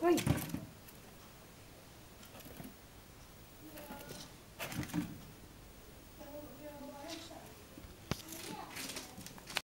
はい。